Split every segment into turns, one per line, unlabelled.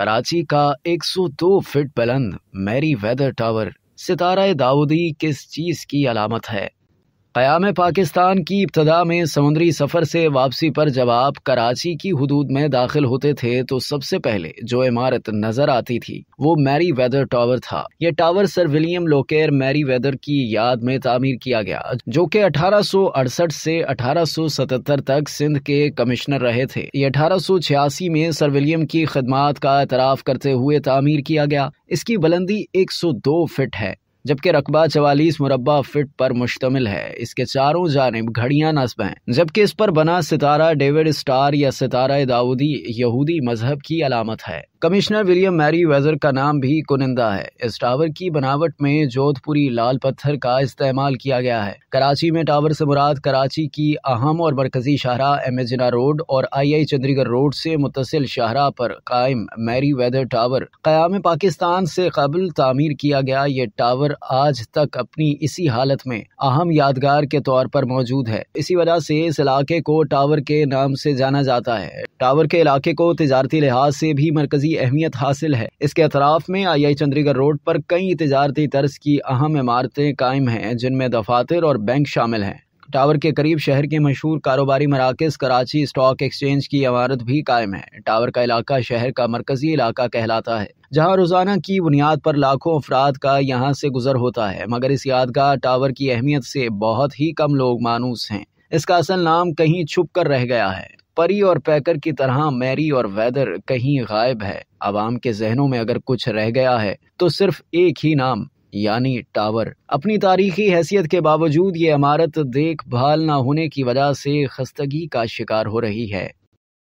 कराची का 102 फीट बुलंद Mary weather tower सितारा दाऊदी किस चीज़ की अलामत है? क़याम पाकिस्तान की इब्तदा में समुद्री सफ़र से वापसी पर जब आप कराची की हदूद में दाखिल होते थे तो सबसे पहले जो इमारत नज़र आती थी, वो मैरी वेदर टावर था। यह tower sir William Lockyer Merewether की याद में तामीर किया गया, जो कि अठारह से अठारह तक सिंध के कमिश्नर रहे थे। ये अठारह में सर विलियम की खदमात का एतराफ़ करते हुए तामीर किया गया। इसकी बुलंदी 102 फिट है। जबकि रकबा चवालीस मुरबा फिट पर मुश्तमिल है। इसके चारों जानब घड़ियाँ नस्ब हैं, जबकि इस पर बना सितारा डेविड स्टार या सितारा दाऊदी यहूदी मज़हब की अलामत है। कमिश्नर विलियम मैरी वेजर का नाम भी कुनिंदा है। इस टावर की बनावट में जोधपुरी लाल पत्थर का इस्तेमाल किया गया है। कराची में टावर से मुराद कराची की अहम और मरकजी शाहरा एमेजिना रोड और आई आई चंद्रीगढ़ रोड से मुतसिल शाहरा पर कायम मैरी वेदर टावर। क्याम पाकिस्तान से कबल तामीर किया गया ये टावर आज तक अपनी इसी हालत में अहम यादगार के तौर पर मौजूद है। इसी वजह से इस इलाके को टावर के नाम से जाना जाता है। टावर के इलाके को तजारती लिहाज से भी मरकजी अहमियत हासिल है। इसके अतराफ में आई आई चंद्रीगढ़ रोड पर कई तजारती तर्ज की अहम इमारतें कायम हैं, जिनमें दफातर और बैंक शामिल हैं। टावर के करीब शहर के मशहूर कारोबारी मराकज कराची स्टॉक एक्सचेंज की इमारत भी कायम है। टावर का इलाका शहर का मरकजी इलाका कहलाता है, जहाँ रोज़ाना की बुनियाद पर लाखों अफराद का यहाँ से गुजर होता है, मगर इस यादगार टावर की अहमियत से बहुत ही कम लोग मानूस हैं। इसका असल नाम कहीं छुप कर रह गया है। परी और पैकर की तरह मैरी और वैदर कहीं गायब है। आवाम के जहनों में अगर कुछ रह गया है तो सिर्फ़ एक ही नाम यानी टावर। अपनी तारीखी हैसियत के बावजूद ये इमारत देखभाल ना होने की वजह से खस्तगी का शिकार हो रही है।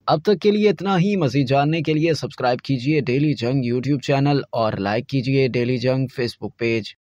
अब तक के लिए इतना ही। मजीद जानने के लिए सब्सक्राइब कीजिए डेली जंग यूट्यूब चैनल और लाइक कीजिए डेली जंग फेसबुक पेज।